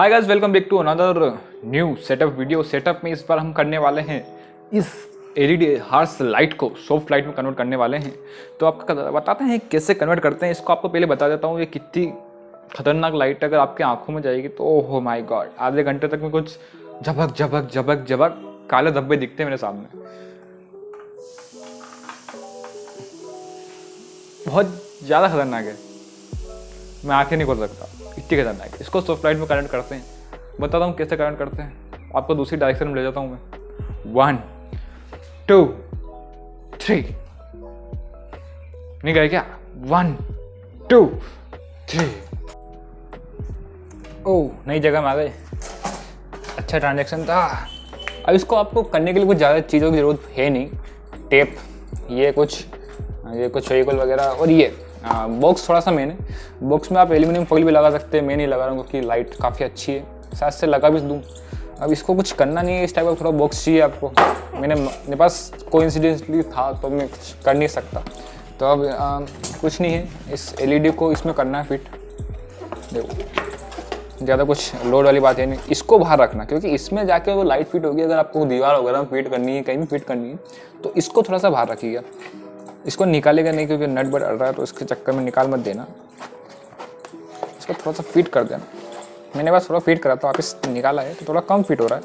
Hi guys welcome back to another new setup video setup में इस बार हम करने वाले हैं इस एलईडी हार्स लाइट को सॉफ्ट लाइट में कन्वर्ट करने वाले हैं। तो आपको बताते हैं कैसे कन्वर्ट करते हैं? इसको आपको पहले बता देता हूँ, ये कितनी खतरनाक लाइट अगर आपकी आँखों में जाएगी तो ओहो माय गॉड आधे घंटे तक में कुछ झबक झबक झबक झपक काले धब्बे दिखते हैं मेरे सामने। बहुत ज़्यादा खतरनाक है। मैं आँखें नहीं खोल सकता। इतनी खतरनाक है। इसको सॉफ्ट लाइट में करंट करते हैं। बताता हूँ कैसे करंट करते हैं। आपको दूसरी डायरेक्शन में ले जाता हूँ मैं। वन टू थ्री नहीं गए क्या? वन टू थ्री ओ, नई जगह में आ गए। अच्छा ट्रांजेक्शन था। अब इसको आपको करने के लिए कुछ ज़्यादा चीज़ों की ज़रूरत है नहीं। टेप ये कुछ ये कुछ फेविकल वगैरह और ये। बॉक्स थोड़ा सा मेन है। बॉक्स में आप एल्यूमिनियम फॉइल भी लगा सकते हैं। मैं नहीं लगा रहा हूँ क्योंकि लाइट काफ़ी अच्छी है। साथ से लगा भी दूँ। अब इसको कुछ करना नहीं है इस टाइप का थोड़ा बॉक्स चाहिए आपको। मैंने मेरे पास को था तो मैं कुछ कर नहीं सकता। तो अब आ, कुछ नहीं है। इस एलईडी को इसमें करना है फिट। देखो ज़्यादा कुछ लोड वाली बात है नहीं। इसको बाहर रखना क्योंकि इसमें जाके वो लाइट फिट होगी। अगर आपको दीवार वगैरह फिट करनी है कहीं भी फिट करनी है तो इसको थोड़ा सा बाहर रखिएगा। इसको निकालेगा नहीं क्योंकि नट बट अड़ रहा है तो इसके चक्कर में निकाल मत देना। इसको थोड़ा सा फिट कर देना। मैंने बस थोड़ा फिट करा तो वापस निकाला है तो थोड़ा कम फिट हो रहा है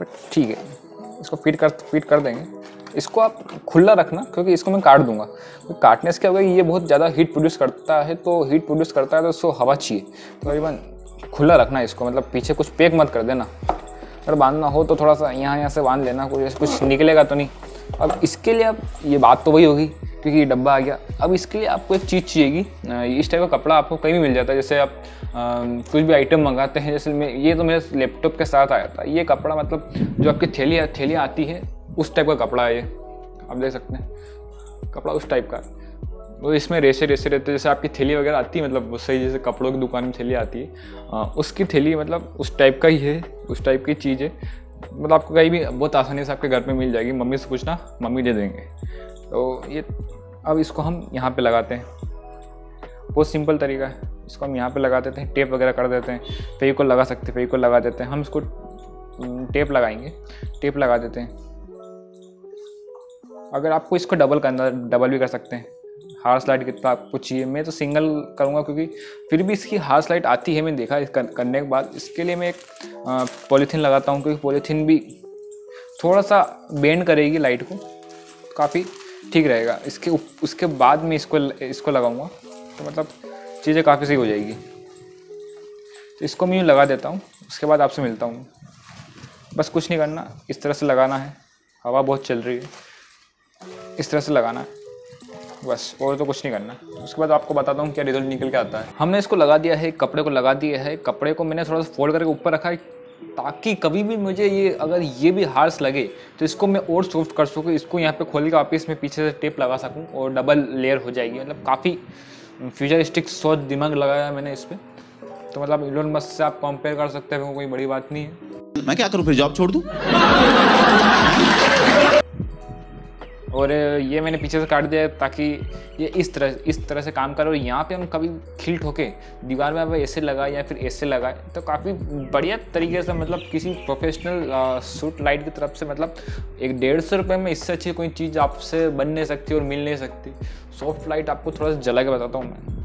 बट ठीक है। इसको फिट कर फिट कर देंगे। इसको आप खुला रखना, क्योंकि इसको मैं काट दूँगा। तो काटने से क्या होगा, ये बहुत ज़्यादा हीट प्रोड्यूस करता है तो हीट प्रोड्यूस करता है तो उसको हवा चाहिए। तो खुला रखना इसको मतलब पीछे कुछ पैक मत कर देना। अगर बांधना हो तो थोड़ा सा यहाँ यहाँ से बाँध लेना कुछ कुछ निकलेगा तो नहीं। अब इसके लिए अब ये बात तो वही होगी क्योंकि ये डब्बा आ गया। अब इसके लिए आपको एक चीज़ चाहिएगी इस टाइप का कपड़ा आपको कहीं भी मिल जाता है जैसे आप आ, कुछ भी आइटम मंगाते हैं जैसे मैं ये तो मेरे लैपटॉप के साथ आया था। ये कपड़ा मतलब जो आपकी थैली थैली आती है उस टाइप का कपड़ा है ये। आप देख सकते हैं कपड़ा उस टाइप का तो इसमें रेसे रेसे रहते जैसे आपकी थैली वगैरह आती है मतलब सही जैसे कपड़ों की दुकान में थैली आती है उसकी थैली मतलब उस टाइप का ही है उस टाइप की चीज़ है। मतलब आपको कहीं भी बहुत आसानी से आपके घर पे मिल जाएगी। मम्मी से पूछना, मम्मी दे देंगे। तो ये, अब इसको हम यहाँ पे लगाते हैं। बहुत सिंपल तरीका है। इसको हम यहाँ पे लगा देते हैं, टेप वगैरह कर देते हैं। फेविकोल लगा सकते हैं, फेविकोल लगा देते हैं। हम इसको टेप लगाएँगे। टेप लगा देते हैं। अगर आपको इसको डबल करना, डबल भी कर सकते हैं। हार्स लाइट कितना आपको चाहिए। मैं तो सिंगल करूँगा क्योंकि फिर भी इसकी हार्स लाइट आती है, मैंने देखा इस करने के बाद। इसके लिए मैं एक पॉलीथीन लगाता हूँ क्योंकि पॉलीथीन भी थोड़ा सा बेंड करेगी लाइट को। काफ़ी ठीक रहेगा। इसके उसके बाद में इसको इसको लगाऊँगा। तो मतलब चीज़ें काफ़ी सही हो जाएगी। तो इसको मैं यूँ लगा देता हूँ। उसके बाद आपसे मिलता हूँ। बस कुछ नहीं करना। इस तरह से लगाना है। हवा बहुत चल रही है। इस तरह से लगाना है। बस, और तो कुछ नहीं करना। उसके बाद आपको बताता हूँ क्या रिज़ल्ट निकल के आता है। हमने इसको लगा दिया है, कपड़े को लगा दिया है। कपड़े को मैंने थोड़ा सा फोल्ड करके ऊपर रखा है, ताकि कभी भी मुझे ये, अगर ये भी हार्स लगे तो इसको मैं और सॉफ्ट कर सकूँ, इसको यहाँ पे खोल के वापस में पीछे से टेप लगा सकूँ, और डबल लेयर हो जाएगी। मतलब काफ़ी फ्यूचरिस्टिक सोच दिमाग लगाया मैंने इस पर तो मतलब इलोन मस्क से आप कंपेयर कर सकते हैं कोई बड़ी बात नहीं है। मैं क्या करूँ, फिर जॉब छोड़ दूँ? और ये मैंने पीछे से काट दिया ताकि ये इस तरह इस तरह से काम करे और यहाँ पे हम कभी खिल ठोके, दीवार में अब ऐसे लगाए या फिर ऐसे लगाए तो काफ़ी बढ़िया तरीके से मतलब किसी प्रोफेशनल सूट लाइट की तरफ़ से मतलब एक डेढ़ सौ रुपये में इससे अच्छी कोई चीज़ आपसे बन नहीं सकती और मिल नहीं सकती। सॉफ्ट लाइट आपको थोड़ा सा जला के बताता हूँ मैं।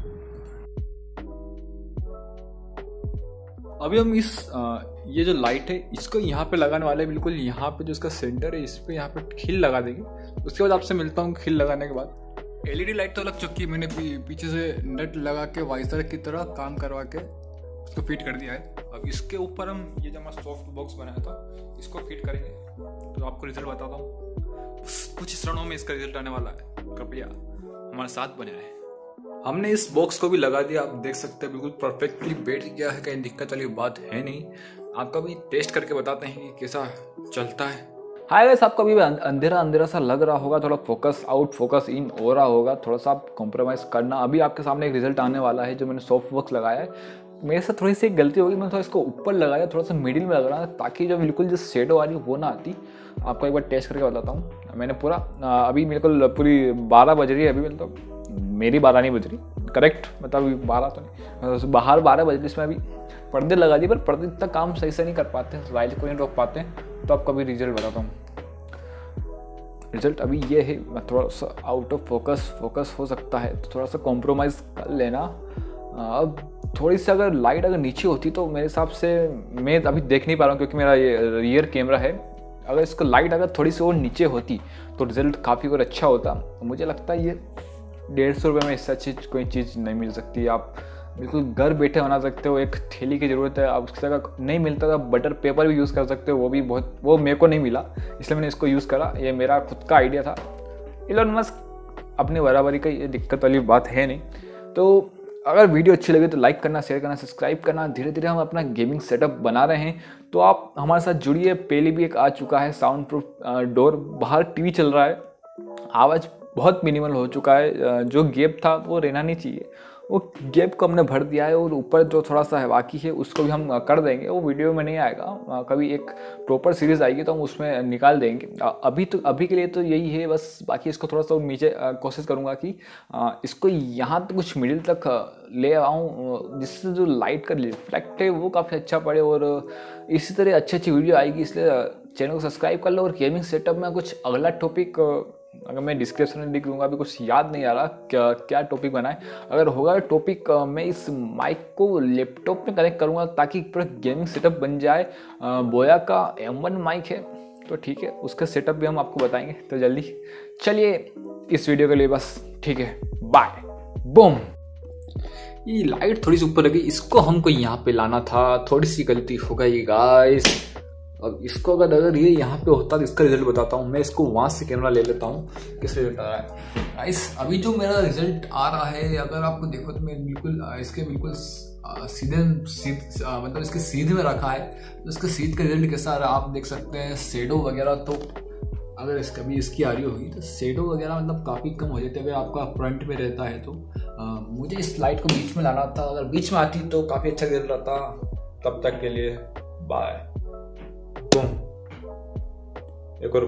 अभी हम इस आ, ये जो लाइट है इसको यहाँ पे लगाने वाले बिल्कुल यहाँ पे जो इसका सेंटर है इस पर यहाँ पे खिल लगा देंगे। उसके बाद आपसे मिलता हूँ खिल लगाने के बाद। एलईडी लाइट तो लग चुकी है मैंने पीछे से नट लगा के वाइसर की तरह काम करवा के उसको फिट कर दिया है। अब इसके ऊपर हम ये जो हमारा सॉफ्ट बॉक्स बनाया था इसको फिट करेंगे। तो आपको रिज़ल्ट बताता हूँ। कुछ क्षणों में इसका रिज़ल्ट आने वाला है। कृपया हमारे साथ बने रहे। हमने इस बॉक्स को भी लगा दिया। आप देख सकते हैं, बिल्कुल परफेक्टली बैठ गया है। कहीं दिक्कत वाली बात है नहीं। आपका भी टेस्ट करके बताते हैं कि कैसा चलता है। हाय गैस आपको अभी अंधेरा अंधेरा सा लग रहा होगा। थोड़ा फोकस आउट फोकस इन हो रहा होगा। थोड़ा सा आप कॉम्प्रोमाइज़ करना। अभी आपके सामने एक रिज़ल्ट आने वाला है जो मैंने सॉफ्ट वर्क लगाया है। मेरे साथ थोड़ी सी गलती होगी। मैंने थोड़ा इसको ऊपर लगाया, थोड़ा सा मिडिल में लग रहा है ताकि जो बिल्कुल जो शेडो आ रही वो ना आती। आपको एक बार टेस्ट करके बताता हूँ। मैंने पूरा अभी मेरे को पूरी बारह बज रही है अभी मतलब मेरी बारह नहीं बज रही करेक्ट मतलब बारह तो नहीं। बाहर बारह बज रही इसमें अभी पर्दे लगा दिए, पर पर्दे इतना काम सही से नहीं कर पाते लाइट को नहीं रोक पाते तो आपको अभी रिज़ल्ट बताता हूँ। रिज़ल्ट अभी ये है थोड़ा सा आउट ऑफ़ फोकस फोकस हो सकता है तो थोड़ा सा कॉम्प्रोमाइज़ कर लेना। अब थोड़ी सी अगर लाइट अगर नीचे होती तो मेरे हिसाब से मैं अभी देख नहीं पा रहा हूँ, क्योंकि मेरा ये रियर कैमरा है। अगर इसको लाइट अगर थोड़ी सी और नीचे होती तो रिज़ल्ट काफ़ी और अच्छा होता। मुझे लगता है ये डेढ़ सौ रुपये में इससे अच्छी कोई चीज़ नहीं मिल सकती। आप बिल्कुल घर बैठे बना सकते हो, एक थैली की ज़रूरत है, आप उसकी जगह नहीं मिलता तो बटर पेपर भी यूज़ कर सकते हो, वो भी बहुत, वो मेरे को नहीं मिला, इसलिए मैंने इसको यूज़ करा। ये मेरा खुद का आइडिया था। इलोन मस्क अपनी बराबरी का ये दिक्कत वाली बात है नहीं। तो अगर वीडियो अच्छी लगे तो लाइक करना शेयर करना सब्सक्राइब करना। धीरे धीरे हम अपना गेमिंग सेटअप बना रहे हैं। तो आप हमारे साथ जुड़िए। पहले भी एक आ चुका है साउंड प्रूफ डोर बाहर टीवी चल रहा है। आवाज़ बहुत मिनिमल हो चुका है जो गेप था वो रहना नहीं चाहिए। वो गैप को हमने भर दिया है और ऊपर जो थोड़ा सा है बाकी है, उसको भी हम कर देंगे। वो वीडियो में नहीं आएगा। कभी एक प्रॉपर सीरीज़ आएगी तो हम उसमें निकाल देंगे। अभी तो अभी के लिए तो यही है, बस बाकी इसको थोड़ा सा नीचे कोशिश करूँगा कि इसको यहाँ तक तो कुछ मिडिल तक ले आऊँ जिससे जो लाइट का रिफ्लेक्ट है वो काफ़ी अच्छा पड़े और इसी तरह अच्छी अच्छी वीडियो आएगी। इसलिए चैनल को सब्सक्राइब कर लो और गेमिंग सेटअप में कुछ अगला टॉपिक अगर मैं डिस्क्रिप्शन में लिख दूँगा, अभी कुछ याद नहीं आ रहा क्या क्या टॉपिक बनाए अगर होगा टॉपिक मैं इस माइक को लैपटॉप में कनेक्ट करूँगा ताकि पूरा गेमिंग सेटअप बन जाए। बोया का एम वन माइक है तो ठीक है, उसका सेटअप भी हम आपको बताएँगे तो जल्दी। चलिए, इस वीडियो के लिए बस, ठीक है बाय बूम ये लाइट थोड़ी सी ऊपर लगी, इसको हमको यहाँ पे लाना था, थोड़ी सी गलती हो गई गाइस अब इसको अगर अगर ये यहाँ पे होता तो इसका रिज़ल्ट बताता हूँ। मैं इसको वहाँ से कैमरा ले लेता हूँ। किस रिज़ल्ट आ रहा है? गाइस अभी जो मेरा रिज़ल्ट आ रहा है अगर आपको देखो तो मैं बिल्कुल इसके बिल्कुल सीधे सीध मतलब इसके सीध में रखा है। तो इसके सीध का रिज़ल्ट कैसा आ रहा है? आप देख सकते हैं शेडो वगैरह तो अगर इसका भी इसकी आ रही होगी तो शेडो वगैरह मतलब काफ़ी कम हो जाते हैं। अगर आपका फ्रंट में रहता है तो आ, मुझे इस लाइट को बीच में लाना था। अगर बीच में आती तो काफ़ी अच्छा रिज़ल्ट रहता। तब तक के लिए बाय एक और